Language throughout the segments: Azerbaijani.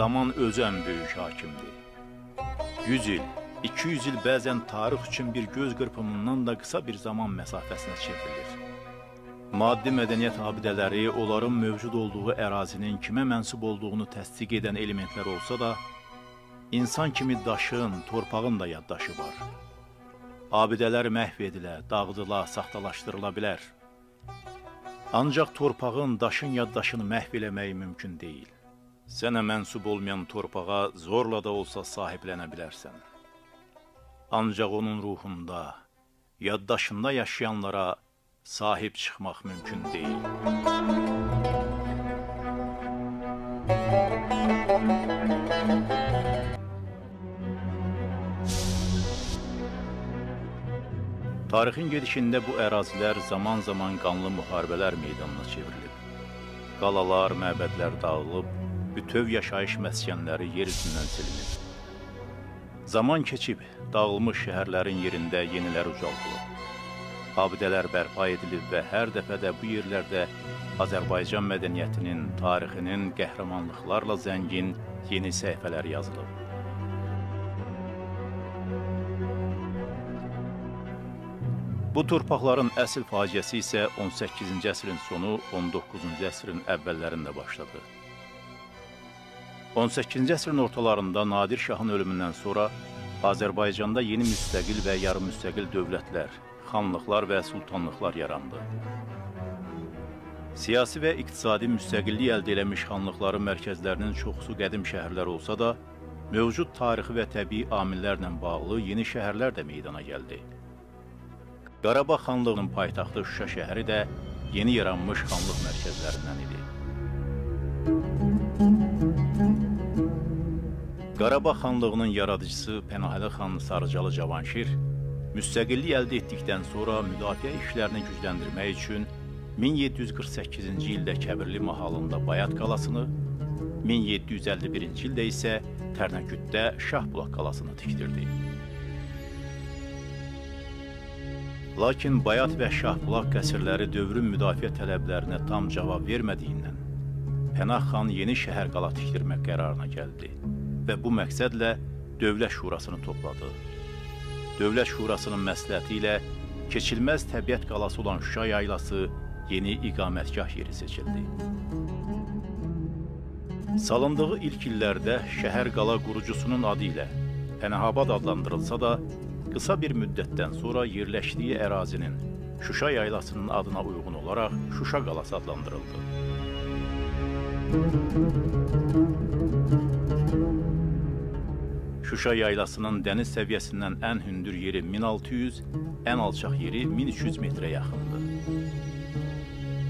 zaman özü ən böyük hakimdir. 100 il, 200 il bəzən tarix üçün bir göz qırpımından da qısa bir zaman məsafəsinə çevrilir. Maddi mədəniyyət abidələri onların mövcud olduğu ərazinin kimə mənsub olduğunu təsdiq edən elementlər olsa da, insan kimi daşın, torpağın da yaddaşı var. Abidələr məhv edilə, dağıdıla, saxtalaşdırıla bilər. Ancaq torpağın, daşın yaddaşını məhv eləmək mümkün deyil. Sənə mənsub olmayan torpağa zorla da olsa sahiblənə bilərsən. Ancaq onun ruhunda, yaddaşında yaşayanlara sahib çıxmaq mümkün deyil. Tarixin gedişində bu ərazilər zaman-zaman qanlı müharibələr meydanına çevrilib. Qalalar, məbədlər dağılıb, bütöv yaşayış məskənləri yer üzündən silinib. Zaman keçib, dağılmış şəhərlərin yerində yenilər ucaldılıb. Abidələr bərpa edilib və hər dəfə də bu yerlərdə Azərbaycan mədəniyyətinin, tarixinin qəhrəmanlıqlarla zəngin yeni səhifələr yazılıb. Bu torpaqların əsl faciəsi isə 18-ci əsrin sonu, 19-cu əsrin əvvəllərində başladı. 18-ci əsrin ortalarında Nadir Şahın ölümündən sonra Azərbaycanda yeni müstəqil və yarım müstəqil dövlətlər, xanlıqlar və sultanlıqlar yarandı. Siyasi və iqtisadi müstəqillik əldə eləmiş xanlıqların mərkəzlərinin çoxusu qədim şəhərlər olsa da, mövcud tarixi və təbii amillərlə bağlı yeni şəhərlər də meydana gəldi. Qarabağ xanlığının paytaxtı Şuşa şəhəri də yeni yaranmış xanlıq mərkəzlərindən idi. Qarabağ xanlığının yaradıcısı Pənahəli xan Sarıcalı Cavanşir müstəqillik əldə etdikdən sonra müdafiə işlərini gücləndirmək üçün 1748-ci ildə Kəbirli mahalında Bayat qalasını, 1751-ci ildə isə Tərnəkütdə Şahbulaq qalasını tikdirdi. Lakin Bayat və Şahbulaq qəsrləri dövrün müdafiə tələblərinə tam cavab vermədiyindən Pənah xan yeni şəhər qala tikdirmək qərarına gəldi və bu məqsədlə Dövlət Şurasını topladı. Dövlət Şurasının məsləhəti ilə keçilməz təbiət qalası olan Şuşa yaylası yeni iqamətgah yeri seçildi. Salındığı ilk illərdə şəhər qala qurucusunun adı ilə Pənahabad adlandırılsa da, Qısa bir müddətdən sonra yerləşdiyi ərazinin Şuşa yaylasının adına uyğun olaraq Şuşa qalası adlandırıldı. Şuşa yaylasının dəniz səviyyəsindən ən hündür yeri 1600, ən alçaq yeri 1300 metrə yaxındır.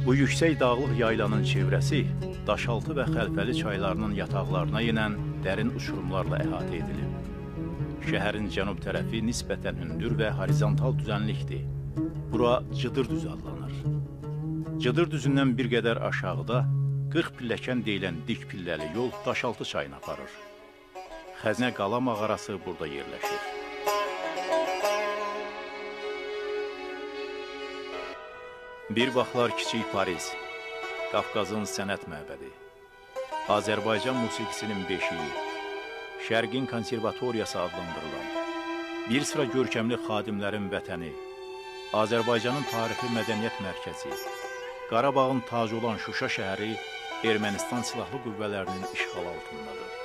Bu yüksək dağlıq yaylanın çevrəsi daşaltı və xəlfəli çaylarının yataqlarına yenən dərin uçurumlarla əhatə edilib. Şəhərin cənub tərəfi nisbətən hündür və horizontal düzənlikdir. Bura Cıdır düzü adlanır. Cıdır düzündən bir qədər aşağıda 40 pilləkən deyilən dik pilləli yol Daşaltı çayına aparır. Xəzinə qala mağarası burada yerləşir. Bir vaxtlar kiçik Paris, Qafqazın sənət məbədi, Azərbaycan musiqisinin beşiyi, Şərqin konservatoriyası adlandırılan, bir sıra görkəmli xadimlərin vətəni, Azərbaycanın tarixi mədəniyyət mərkəzi, Qarabağın tacı olan Şuşa şəhəri Ermənistan silahlı qüvvələrinin işğal altındadır.